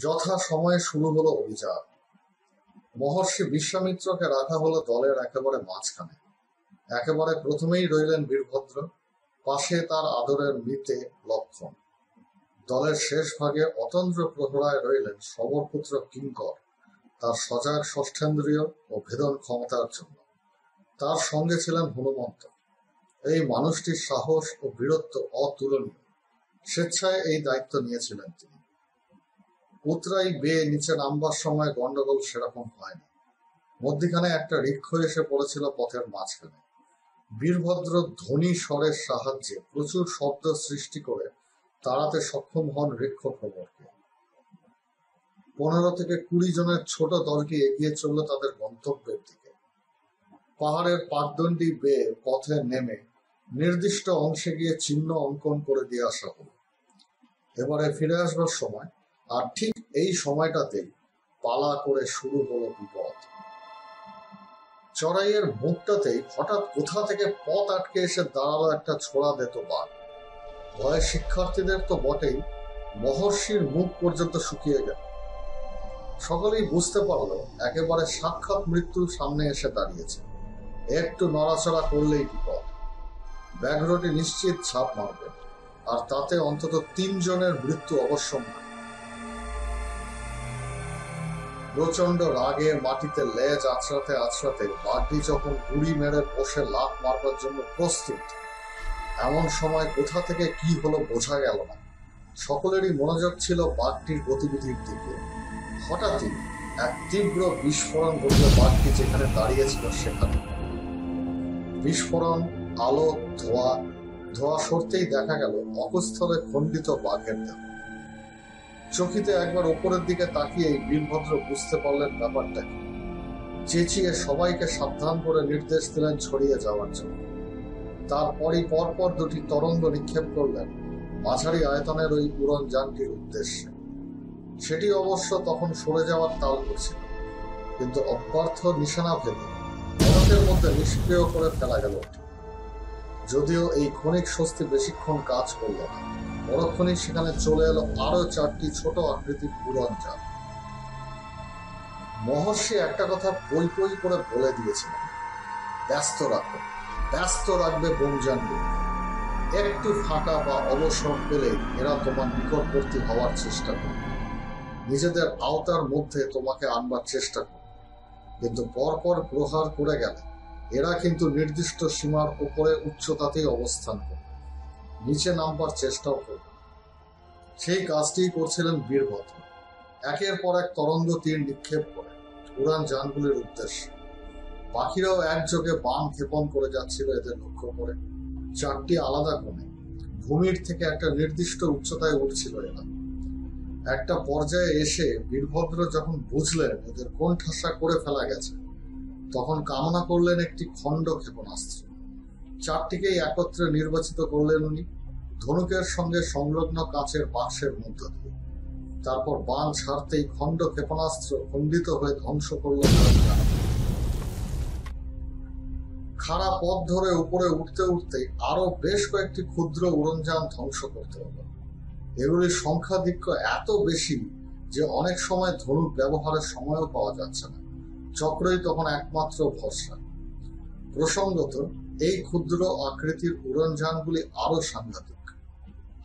যথা সময়ে শুরু হলো অভিযান। মহর্ষি বিশ্বামিত্রকে রাখা হলো দলের একেবারে মাঝখানে। একেবারে প্রথমেই রইলেন বীরভদ্র, পাশে তার আদরের মৃতে লক্ষণ। দলের শেষ ভাগে অতন্ত্র প্রহরায় রইলেন সবরপুত্র কিঙ্কর, তার সজাগ ষষ্ঠেন্দ্রীয় ও ভেদন ক্ষমতার জন্য। তার সঙ্গে ছিলেন হনুমন্ত। এই মানুষটির সাহস ও বীরত্ব অতুলনীয়। স্বেচ্ছায় এই দায়িত্ব নিয়েছিলেন তিনি। উতরাই বেয়ে নিচে নামবার সময় গন্ডগোল সেরকম হয়নি। মধ্যিখানে একটা রিক্ষ এসে পড়েছিল পথের মাঝখানে। বীরভদ্র ধ্বনি স্বরের সাহায্যে প্রচুর শব্দ সৃষ্টি করে তাড়াতে সক্ষম হন রিক্ষ প্রবরকে পনেরো থেকে কুড়ি জনের ছোট দলটি এগিয়ে চলল তাদের গন্তব্যের দিকে। পাহাড়ের পাকদণ্ডি বেয়ে পথে নেমে নির্দিষ্ট অংশে গিয়ে চিহ্ন অঙ্কন করে দিয়ে আসা হলো। এবারে ফিরে আসবার সময় আর ঠিক এই সময়টাতেই পালা করে শুরু হলো বিপদ। চড়াইয়ের মুখটাতেই হঠাৎ কোথা থেকে পথ আটকে এসে দাঁড়াল একটা ছোড়া দেত বাঘ ভয়ে শিক্ষার্থীদের তো বটেই, মহর্ষির মুখ পর্যন্ত শুকিয়ে গেল। সকলেই বুঝতে পারল, একেবারে সাক্ষাৎ মৃত্যুর সামনে এসে দাঁড়িয়েছে। একটু নড়াচড়া করলেই বিপদ। ব্যাঘ্রটি নিশ্চিত ছাপ মারবে, আর তাতে অন্তত তিনজনের মৃত্যু অবশ্যম্ভাবী। প্রচণ্ড রাগে মাটিতে লেজ আছড়াতে আছড়াতে বাঘটি যখন গুড়ি মেরে বসে লাফ মারবার জন্য প্রস্তুত, এমন সময় কোথা থেকে কি হলো বোঝা গেল না। সকলেরই মনোযোগ ছিল বাঘটির গতিবিধির দিকে। হঠাৎই এক তীব্র বিস্ফোরণ ঘটল বাঘটি যেখানে দাঁড়িয়েছিল সেখানে। বিস্ফোরণ, আলো, ধোয়া ধোয়া সরতেই দেখা গেল অকস্থলে খণ্ডিত বাঘের দেহ। চকিতে একবার ওপরের দিকে তাকিয়ে বীরভদ্র বুঝতে পারলেন ব্যাপারটা কি। চেঁচিয়ে সবাইকে সাবধান করে নির্দেশ দিলেন ছড়িয়ে যাওয়ার জন্য। তারপরই পরপর দুটি তরঙ্গ নিক্ষেপ করলেন মাঝারি আয়তনের ওই উড়ন যানটির উদ্দেশ্যে। সেটি অবশ্য তখন সরে যাওয়ার তাল করছিল কিন্তু অব্যর্থ নিশানা ভেদে ভারতের মধ্যে নিষ্ক্রিয় করে ফেলা গেল। যদিও এই ক্ষণিক স্বস্তি বেশিক্ষণ কাজ করল না। পরক্ষণেই সেখানে চলে এলো আরও চারটি ছোট আকৃতির উড়ন যান মহর্ষি একটা কথা পই পই করে বলে দিয়েছিলেন, ব্যস্ত রাখো, ব্যস্ত রাখবে বোমযানগুলো একটু ফাঁকা বা অবসর পেলে এরা তোমার নিকটবর্তী হওয়ার চেষ্টা করবে। নিজেদের আওতার মধ্যে তোমাকে আনবার চেষ্টা করবে। কিন্তু পরপর প্রহার করে গেলে এরা কিন্তু নির্দিষ্ট সীমার উপরে উচ্চতাতেই অবস্থান করবে। নিচে নামবার চেষ্টাও করবে। সেই কাজটি করছিলেন বীরভদ্র। একের পর এক তরঙ্গ তীর নিক্ষেপ করে উড়ান যানগুলির উদ্দেশ্যে। পাখিরাও একযোগে বান ক্ষেপণ করে যাচ্ছিল এদের লক্ষ্য করে। চারটি আলাদা ক্রমে ভূমির থেকে একটা নির্দিষ্ট উচ্চতায় উঠছিল এরা। একটা পর্যায়ে এসে বীরভদ্র যখন বুঝলেন এদের কোন ঠাসা করে ফেলা গেছে, তখন কামনা করলেন একটি খণ্ড ক্ষেপণাস্ত্র। চারটিকেই একত্রে নির্বাচিত করলেন উনি। ধনুকের সঙ্গে সংলগ্ন কাঁচের বাক্সের মধ্য দিয়ে। তারপর বান ছাড়তেই খণ্ড ক্ষেপণাস্ত্র খণ্ডিত হয়ে ধ্বংস করল খাড়া পথ ধরে উপরে উঠতে উঠতে আরও বেশ কয়েকটি ক্ষুদ্র উড়নযান ধ্বংস করতে হলো। এগুলির সংখ্যাধিক্য এত বেশি যে অনেক সময় ধনুক ব্যবহারের সময়ও পাওয়া যাচ্ছে না। চক্রই তখন একমাত্র ভরসা। প্রসঙ্গত এই ক্ষুদ্র আকৃতির উড়নযানগুলি আরও সাংঘাতিক।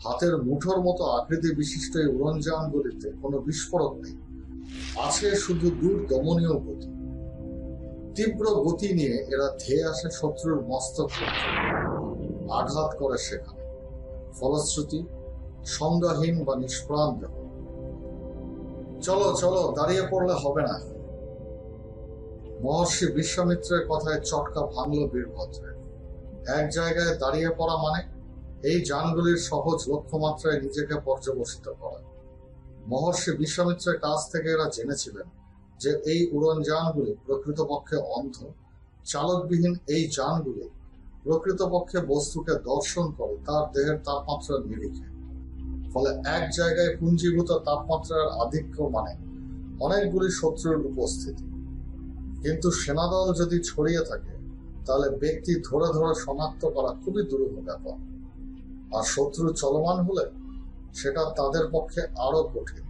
হাতের মুঠোর মতো আকৃতি বিশিষ্ট এই উড়নযানগুলিতে কোনো বিস্ফোরক নেই। আছে শুধু দূর দমনীয় গতি। তীব্র গতি নিয়ে এরা ধেয়ে আসে শত্রুর মস্তক আঘাত করে সেখানে। ফলশ্রুতি সংজ্ঞাহীন বা নিষ্প্রাণ চলো চলো, দাঁড়িয়ে পড়লে হবে না। মহর্ষি বিশ্বামিত্রের কথায় চটকা ভাঙল বীরভদ্রের। এক জায়গায় দাঁড়িয়ে পড়া মানে এই যানগুলির সহজ লক্ষ্যমাত্রায় নিজেকে পর্যবসিত করা। মহর্ষি বিশ্বামিত্রের কাছ থেকে এরা জেনেছিলেন যে এই উড়ন যানগুলি প্রকৃতপক্ষে অন্ধ। চালকবিহীন এই যানগুলি প্রকৃতপক্ষে বস্তুকে দর্শন করে, তার দেহের তাপমাত্রার নিরিখে। ফলে এক জায়গায় পুঞ্জীভূত তাপমাত্রার আধিক্য মানে অনেকগুলি শত্রুর উপস্থিতি। কিন্তু সেনাদল যদি ছড়িয়ে থাকে তাহলে ব্যক্তি ধরে ধরে শনাক্ত করা খুবই দুরূহ ব্যাপার। আর শত্রু চলমান হলে সেটা তাদের পক্ষে আরও কঠিন।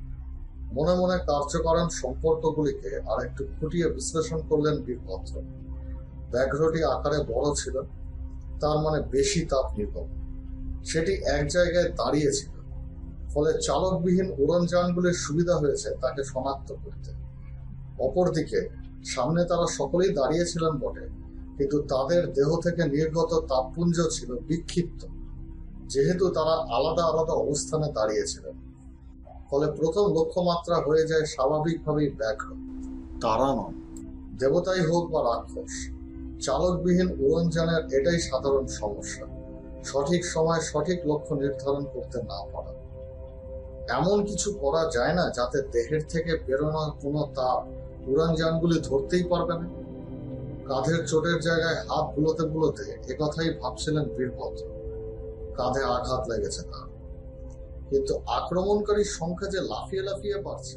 মনে মনে কার্যকরণ সম্পর্কগুলিকে আর একটু খুঁটিয়ে বিশ্লেষণ করলেন বীরভদ্র। ব্যাঘ্রটি আকারে বড় ছিল, তার মানে বেশি তাপ নির্গম। সেটি এক জায়গায় দাঁড়িয়েছিল ফলে চালকবিহীন উড়নযানগুলির সুবিধা হয়েছে তাকে শনাক্ত করতে। অপরদিকে সামনে তারা সকলেই দাঁড়িয়েছিলেন বটে। কিন্তু তাদের দেহ থেকে নির্গত তাপপুঞ্জ ছিল বিক্ষিপ্ত। যেহেতু তারা আলাদা আলাদা অবস্থানে দাঁড়িয়েছিলেন। ফলে প্রথম লক্ষ্যমাত্রা হয়ে যায় স্বাভাবিকভাবেই ব্যাঘ্র। তারা নন। দেবতাই হোক বা রাক্ষস, চালকবিহীন উড়নযানের এটাই সাধারণ সমস্যা। সঠিক সময় সঠিক লক্ষ্য নির্ধারণ করতে না পারা। এমন কিছু করা যায় না যাতে দেহের থেকে বেরোনো কোনো তাপ উড়ানযানগুলি ধরতেই পারবে না। কাঁধের চোটের জায়গায় হাত বুলোতে বুলোতে একথাই ভাবছিলেন বীরপথ কাঁধে আঘাত লেগেছে তার। কিন্তু আক্রমণকারীর সংখ্যা যে লাফিয়ে লাফিয়ে বাড়ছে